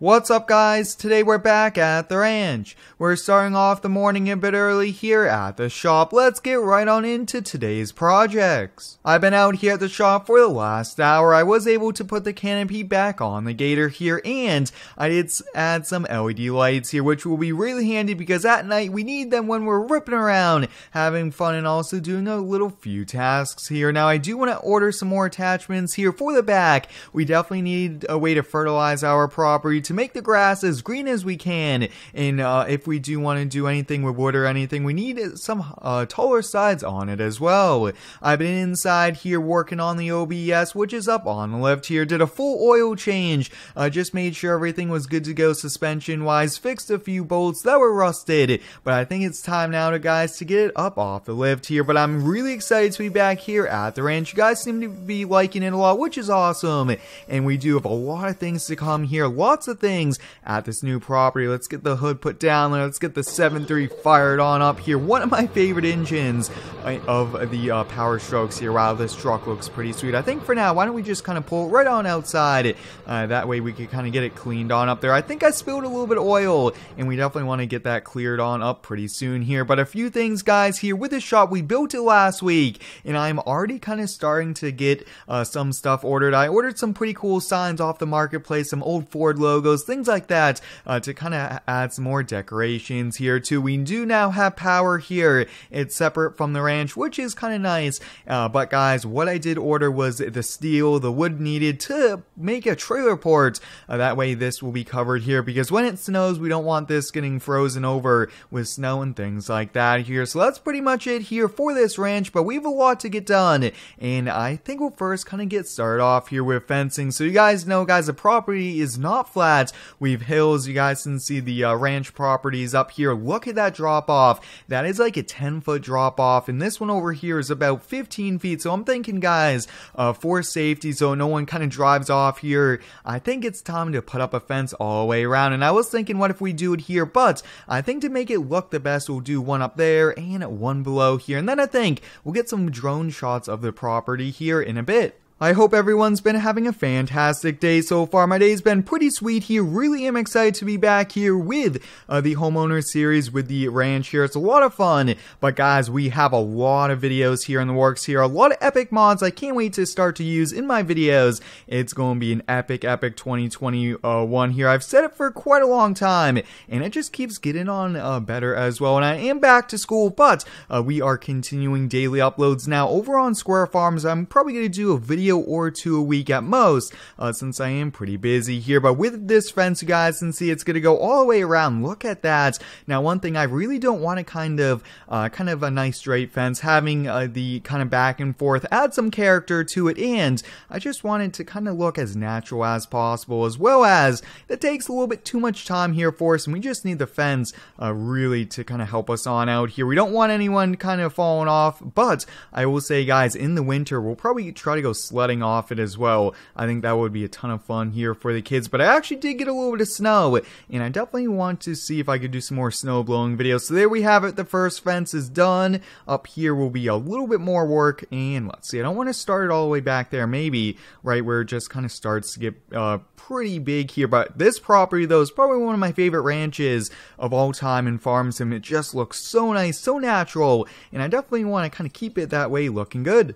What's up guys? Today we're back at the ranch. We're starting off the morning a bit early here at the shop. Let's get right on into today's projects. I've been out here at the shop for the last hour. I was able to put the canopy back on the gator here and I did add some LED lights here which will be really handy because at night we need them when we're ripping around having fun and also doing a little few tasks here. Now I do want to order some more attachments here for the back. We definitely need a way to fertilize our property to make the grass as green as we can. And uh, if we do want to do anything with wood or anything, we need some uh, taller sides on it as well. I've been inside here working on the OBS, which is up on the left here. Did a full oil change. Uh, just made sure everything was good to go suspension wise. Fixed a few bolts that were rusted. But I think it's time now to guys to get it up off the lift here. But I'm really excited to be back here at the ranch. You guys seem to be liking it a lot, which is awesome. And we do have a lot of things to come here. Lots of things at this new property. Let's get the hood put down. Let's get the 7.3 fired on up here. One of my favorite engines of the uh, Power Strokes here. Wow, this truck looks pretty sweet. I think for now, why don't we just kind of pull right on outside. Uh, that way we can kind of get it cleaned on up there. I think I spilled a little bit of oil, and we definitely want to get that cleared on up pretty soon here. But a few things, guys, here with this shop. We built it last week, and I'm already kind of starting to get uh, some stuff ordered. I ordered some pretty cool signs off the marketplace, some old Ford logos, things like that uh, to kind of add some more decorations here too. We do now have power here. It's separate from the ranch, which is kind of nice. Uh, but guys, what I did order was the steel, the wood needed to make a trailer port. Uh, that way this will be covered here because when it snows, we don't want this getting frozen over with snow and things like that here. So that's pretty much it here for this ranch, but we have a lot to get done. And I think we'll first kind of get started off here with fencing. So you guys know, guys, the property is not flat. We've hills. You guys can see the uh, ranch properties up here. Look at that drop off. That is like a 10 foot drop off. And this one over here is about 15 feet. So I'm thinking, guys, uh, for safety, so no one kind of drives off here, I think it's time to put up a fence all the way around. And I was thinking, what if we do it here? But I think to make it look the best, we'll do one up there and one below here. And then I think we'll get some drone shots of the property here in a bit. I hope everyone's been having a fantastic day so far. My day's been pretty sweet here. Really am excited to be back here with uh, the homeowner series with the ranch here. It's a lot of fun. But guys, we have a lot of videos here in the works here. A lot of epic mods I can't wait to start to use in my videos. It's going to be an epic, epic 2021 here. I've said it for quite a long time and it just keeps getting on uh, better as well. And I am back to school, but uh, we are continuing daily uploads now over on Square Farms. I'm probably going to do a video video or two a week at most, uh, since I am pretty busy here. But with this fence, you guys can see it's going to go all the way around. Look at that. Now, one thing I really don't want to kind of, uh, kind of a nice straight fence, having uh, the kind of back and forth, add some character to it, and I just wanted to kind of look as natural as possible, as well as it takes a little bit too much time here for us, and we just need the fence uh, really to kind of help us on out here. We don't want anyone kind of falling off, but I will say, guys, in the winter, we'll probably try to go slow letting off it as well. I think that would be a ton of fun here for the kids. But I actually did get a little bit of snow, and I definitely want to see if I could do some more snow blowing videos. So there we have it. The first fence is done. Up here will be a little bit more work, and let's see. I don't want to start it all the way back there. Maybe right where it just kind of starts to get uh, pretty big here. But this property, though, is probably one of my favorite ranches of all time in Farm Sim. It just looks so nice, so natural, and I definitely want to kind of keep it that way looking good.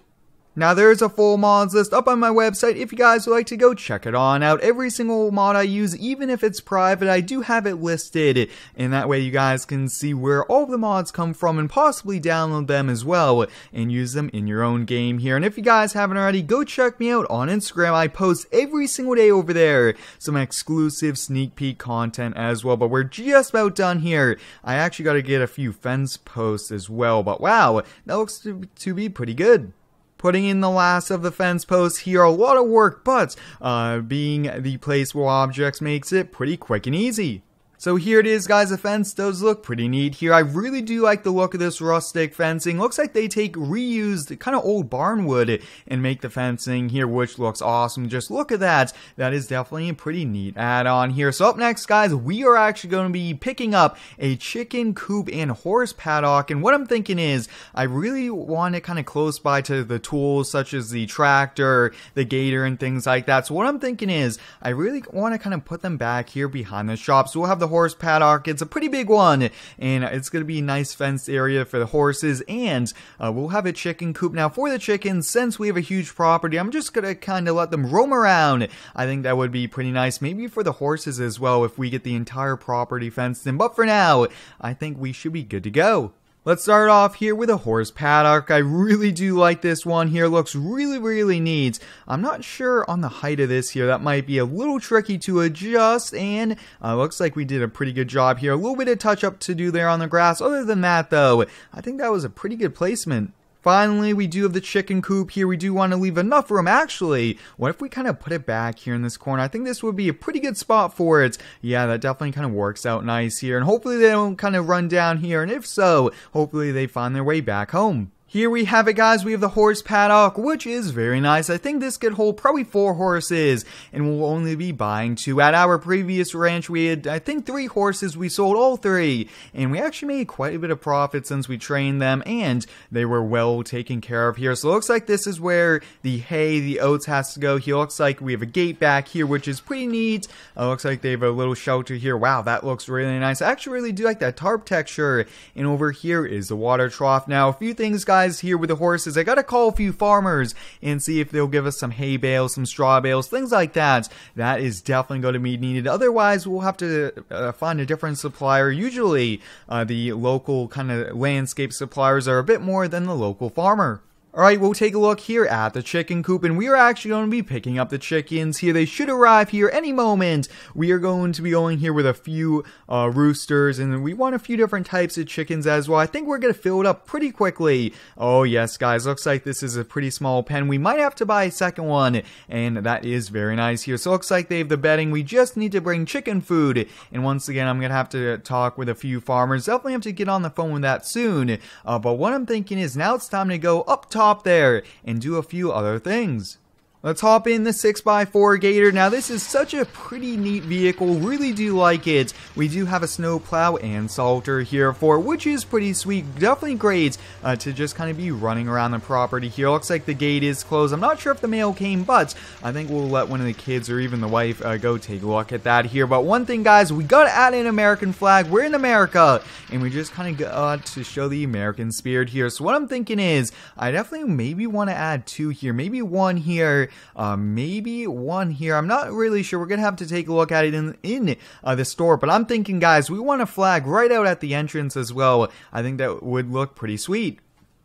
Now there is a full mods list up on my website if you guys would like to go check it on out. Every single mod I use, even if it's private, I do have it listed. And that way you guys can see where all the mods come from and possibly download them as well and use them in your own game here. And if you guys haven't already, go check me out on Instagram. I post every single day over there some exclusive sneak peek content as well. But we're just about done here. I actually got to get a few fence posts as well. But wow, that looks to be pretty good putting in the last of the fence posts here. A lot of work, but uh, being the place where objects makes it pretty quick and easy. So here it is guys, the fence does look pretty neat here. I really do like the look of this rustic fencing. Looks like they take reused kind of old barn wood and make the fencing here, which looks awesome. Just look at that. That is definitely a pretty neat add-on here. So up next guys, we are actually going to be picking up a chicken coop and horse paddock. And what I'm thinking is, I really want it kind of close by to the tools such as the tractor, the gator, and things like that. So what I'm thinking is, I really want to kind of put them back here behind the shop. So we'll have the horse paddock. It's a pretty big one, and it's going to be a nice fenced area for the horses, and uh, we'll have a chicken coop. Now, for the chickens, since we have a huge property, I'm just going to kind of let them roam around. I think that would be pretty nice. Maybe for the horses as well, if we get the entire property fenced in. But for now, I think we should be good to go. Let's start off here with a horse paddock. I really do like this one here. Looks really, really neat. I'm not sure on the height of this here. That might be a little tricky to adjust. And uh, looks like we did a pretty good job here. A little bit of touch up to do there on the grass. Other than that, though, I think that was a pretty good placement. Finally, we do have the chicken coop here. We do want to leave enough room. Actually, what if we kind of put it back here in this corner? I think this would be a pretty good spot for it. Yeah, that definitely kind of works out nice here. And hopefully they don't kind of run down here. And if so, hopefully they find their way back home. Here we have it guys, we have the horse paddock, which is very nice. I think this could hold probably four horses, and we'll only be buying two. At our previous ranch, we had, I think, three horses. We sold all three, and we actually made quite a bit of profit since we trained them, and they were well taken care of here. So it looks like this is where the hay, the oats has to go. Here looks like we have a gate back here, which is pretty neat. It looks like they have a little shelter here. Wow, that looks really nice. I actually really do like that tarp texture. And over here is the water trough. Now, a few things, guys here with the horses. I gotta call a few farmers and see if they'll give us some hay bales, some straw bales, things like that. That is definitely going to be needed. Otherwise, we'll have to uh, find a different supplier. Usually, uh, the local kind of landscape suppliers are a bit more than the local farmer. Alright, we'll take a look here at the chicken coop, and we are actually going to be picking up the chickens here. They should arrive here any moment. We are going to be going here with a few uh, roosters, and we want a few different types of chickens as well. I think we're going to fill it up pretty quickly. Oh, yes, guys, looks like this is a pretty small pen. We might have to buy a second one, and that is very nice here. So looks like they have the bedding. We just need to bring chicken food, and once again, I'm going to have to talk with a few farmers. Definitely have to get on the phone with that soon. Uh, but what I'm thinking is now it's time to go up top top there and do a few other things. Let's hop in the 6x4 Gator. Now, this is such a pretty neat vehicle. Really do like it. We do have a snowplow and salter here for which is pretty sweet. Definitely great uh, to just kind of be running around the property here. Looks like the gate is closed. I'm not sure if the mail came, but I think we'll let one of the kids or even the wife uh, go take a look at that here. But one thing, guys, we got to add an American flag. We're in America, and we just kind of got to show the American spirit here. So what I'm thinking is, I definitely maybe want to add two here. Maybe one here uh, maybe one here. I'm not really sure. We're gonna have to take a look at it in in uh, the store. But I'm thinking, guys, we want a flag right out at the entrance as well. I think that would look pretty sweet.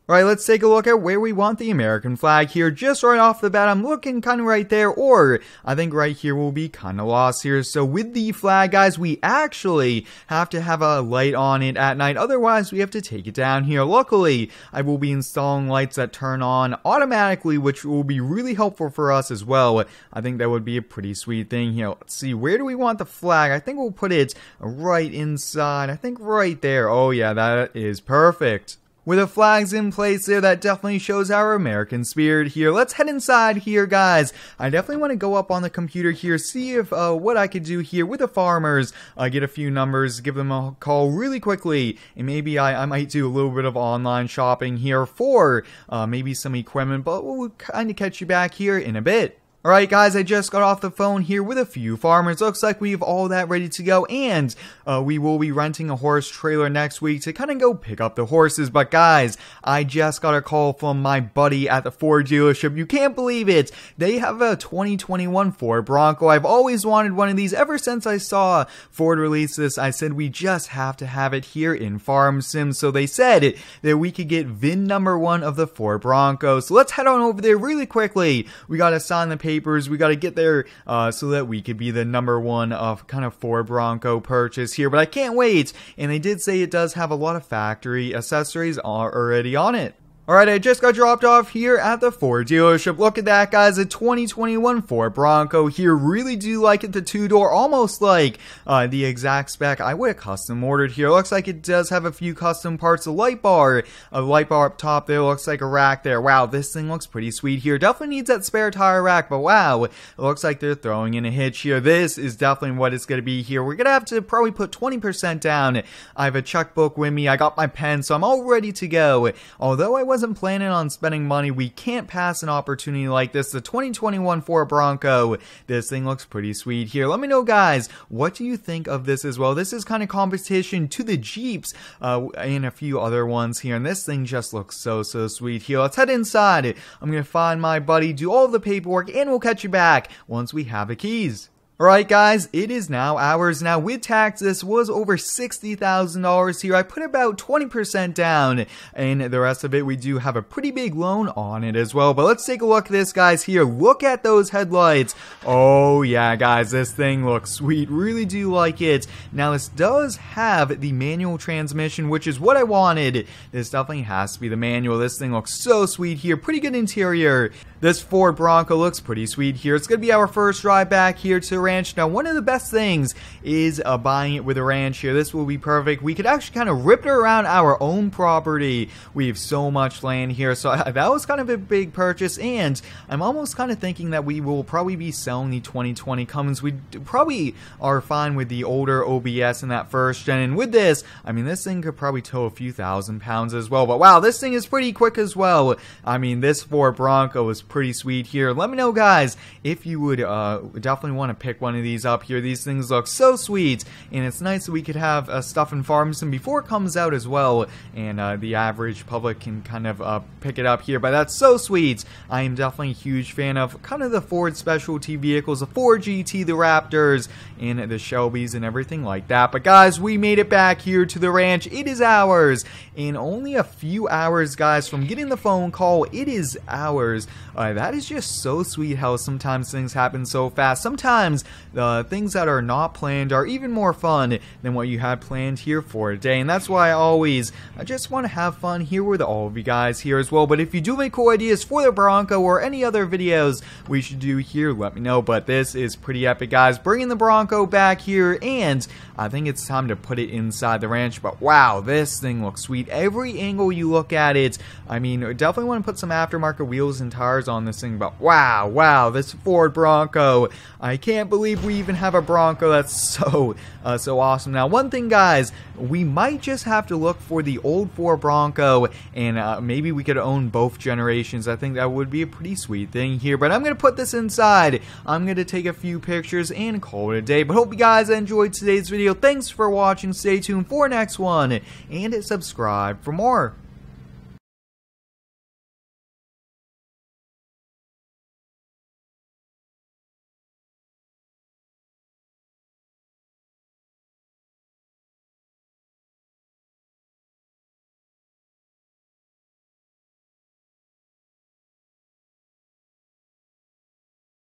Alright, let's take a look at where we want the American flag here. Just right off the bat, I'm looking kind of right there, or I think right here will be kind of lost here. So with the flag, guys, we actually have to have a light on it at night. Otherwise, we have to take it down here. Luckily, I will be installing lights that turn on automatically, which will be really helpful for us as well. I think that would be a pretty sweet thing here. Let's see, where do we want the flag? I think we'll put it right inside. I think right there. Oh yeah, that is perfect. With the flags in place there, that definitely shows our American spirit here. Let's head inside here, guys. I definitely want to go up on the computer here, see if uh, what I could do here with the farmers, uh, get a few numbers, give them a call really quickly, and maybe I, I might do a little bit of online shopping here for uh, maybe some equipment, but we'll kind of catch you back here in a bit. Alright guys, I just got off the phone here with a few farmers. Looks like we have all that ready to go and uh, we will be renting a horse trailer next week to kind of go pick up the horses. But guys, I just got a call from my buddy at the Ford dealership. You can't believe it. They have a 2021 Ford Bronco. I've always wanted one of these ever since I saw Ford release this. I said we just have to have it here in Farm Sim. So they said that we could get VIN number one of the Ford Bronco. So let's head on over there really quickly. We got to sign the papers. We got to get there uh, so that we could be the number one of kind of Ford Bronco purchase here. But I can't wait. And they did say it does have a lot of factory accessories already on it. Alright, I just got dropped off here at the Ford dealership. Look at that, guys. A 2021 Ford Bronco here. Really do like it. The two-door, almost like uh, the exact spec I would have custom ordered here. Looks like it does have a few custom parts. A light bar, a light bar up top there. Looks like a rack there. Wow, this thing looks pretty sweet here. Definitely needs that spare tire rack, but wow, it looks like they're throwing in a hitch here. This is definitely what it's going to be here. We're going to have to probably put 20% down. I have a checkbook with me. I got my pen, so I'm all ready to go. Although I was wasn't planning on spending money, we can't pass an opportunity like this. The 2021 Ford Bronco, this thing looks pretty sweet here. Let me know, guys, what do you think of this as well? This is kind of competition to the Jeeps uh, and a few other ones here, and this thing just looks so, so sweet here. Let's head inside. I'm going to find my buddy, do all the paperwork, and we'll catch you back once we have the keys. Alright guys, it is now ours. Now with tax, this was over $60,000 here. I put about 20% down, and the rest of it, we do have a pretty big loan on it as well. But let's take a look at this, guys, here. Look at those headlights. Oh yeah, guys, this thing looks sweet. Really do like it. Now this does have the manual transmission, which is what I wanted. This definitely has to be the manual. This thing looks so sweet here. Pretty good interior. This Ford Bronco looks pretty sweet here. It's going to be our first drive back here to ranch. Now, one of the best things is uh, buying it with a ranch here. This will be perfect. We could actually kind of rip it around our own property. We have so much land here, so that was kind of a big purchase, and I'm almost kind of thinking that we will probably be selling the 2020 Cummins. We probably are fine with the older OBS in that first gen, and with this, I mean, this thing could probably tow a few thousand pounds as well, but wow, this thing is pretty quick as well. I mean, this Ford Bronco is pretty sweet here. Let me know, guys, if you would uh, definitely want to pick one of these up here. These things look so sweet, and it's nice that we could have uh, stuff in Farmington before it comes out as well, and uh, the average public can kind of uh, pick it up here. But that's so sweet. I am definitely a huge fan of kind of the Ford specialty vehicles, the Ford GT, the Raptors, and the Shelbys and everything like that. But guys, we made it back here to the ranch. It is ours. In only a few hours, guys, from getting the phone call, it is ours. Uh, that is just so sweet how sometimes things happen so fast. Sometimes the things that are not planned are even more fun than what you had planned here for a day. And that's why I always I just want to have fun here with all of you guys here as well. But if you do make cool ideas for the Bronco or any other videos we should do here, let me know. But this is pretty epic, guys. Bringing the Bronco back here, and I think it's time to put it inside the ranch. But wow, this thing looks sweet. Every angle you look at it, I mean, definitely want to put some aftermarket wheels and tires on this thing, but wow, wow, this Ford Bronco. I can't believe we even have a Bronco. That's so, uh, so awesome. Now, one thing, guys, we might just have to look for the old Ford Bronco, and uh, maybe we could own both generations. I think that would be a pretty sweet thing here, but I'm going to put this inside. I'm going to take a few pictures and call it a day, but hope you guys enjoyed today's video. Thanks for watching. Stay tuned for next one, and subscribe for more.